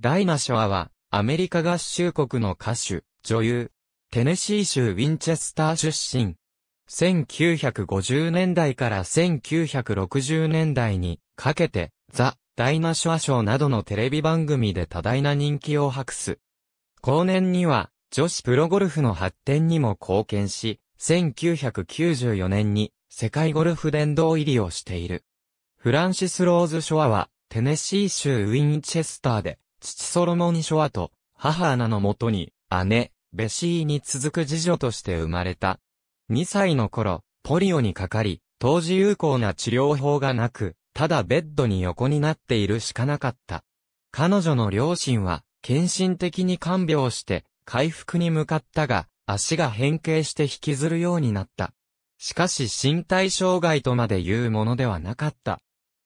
ダイナ・ショアは、アメリカ合衆国の歌手、女優、テネシー州ウィンチェスター出身。1950年代から1960年代にかけて、ザ・ダイナ・ショアショーなどのテレビ番組で多大な人気を博す。後年には、女子プロゴルフの発展にも貢献し、1994年に世界ゴルフ殿堂入りをしている。フランシス・ローズ・ショアは、テネシー州ウィンチェスターで、父ソロモン・ショアと、母アナのもとに、姉、ベシーに続く次女として生まれた。2歳の頃、ポリオにかかり、当時有効な治療法がなく、ただベッドに横になっているしかなかった。彼女の両親は、献身的に看病して、回復に向かったが、足が変形して引きずるようになった。しかし身体障害とまで言うものではなかった。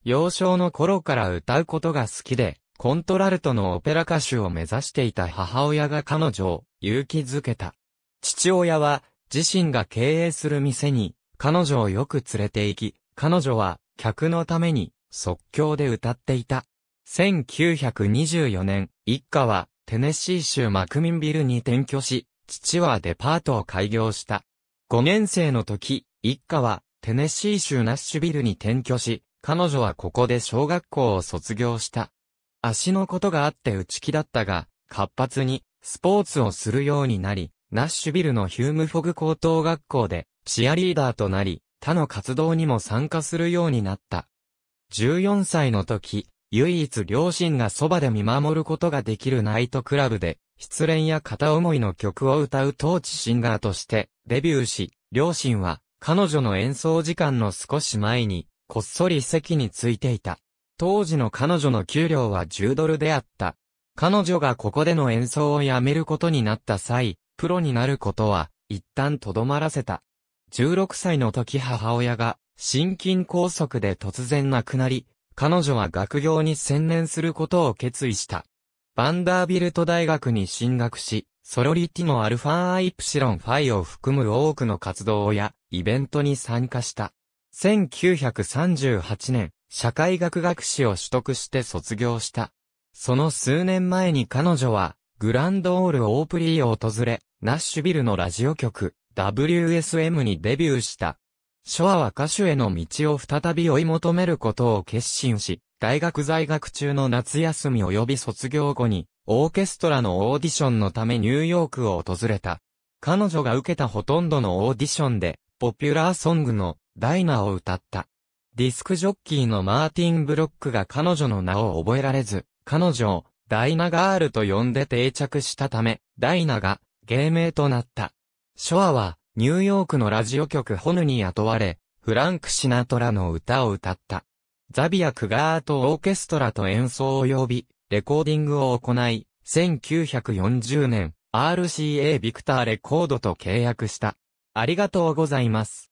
幼少の頃から歌うことが好きで、コントラルトのオペラ歌手を目指していた母親が彼女を勇気づけた。父親は自身が経営する店に彼女をよく連れて行き、彼女は客のために即興で歌っていた。1924年、一家はテネシー州マクミンビルに転居し、父はデパートを開業した。5年生の時、一家はテネシー州ナッシュビルに転居し、彼女はここで小学校を卒業した。足のことがあって内気だったが、活発にスポーツをするようになり、ナッシュビルのヒュームフォグ高等学校でチアリーダーとなり、他の活動にも参加するようになった。14歳の時、唯一両親がそばで見守ることができるナイトクラブで、失恋や片思いの曲を歌う当地シンガーとしてデビューし、両親は彼女の演奏時間の少し前にこっそり席についていた。当時の彼女の給料は10ドルであった。彼女がここでの演奏をやめることになった際、プロになることは一旦とどまらせた。16歳の時母親が心筋梗塞で突然亡くなり、彼女は学業に専念することを決意した。バンダービルト大学に進学し、ソロリティのアルファイプシロンファイを含む多くの活動やイベントに参加した。1938年、社会学学士を取得して卒業した。その数年前に彼女は、グランドオールオープリーを訪れ、ナッシュビルのラジオ局、WSM にデビューした。ショアは歌手への道を再び追い求めることを決心し、大学在学中の夏休み及び卒業後に、オーケストラのオーディションのためニューヨークを訪れた。彼女が受けたほとんどのオーディションで、ポピュラーソングのダイナを歌った。ディスクジョッキーのマーティン・ブロックが彼女の名を覚えられず、彼女をダイナガールと呼んで定着したため、ダイナが芸名となった。ショアはニューヨークのラジオ局ホヌに雇われ、フランク・シナトラの歌を歌った。ザビア・クガートオーケストラと演奏及び、レコーディングを行い、1940年、RCA ビクターレコードと契約した。ありがとうございます。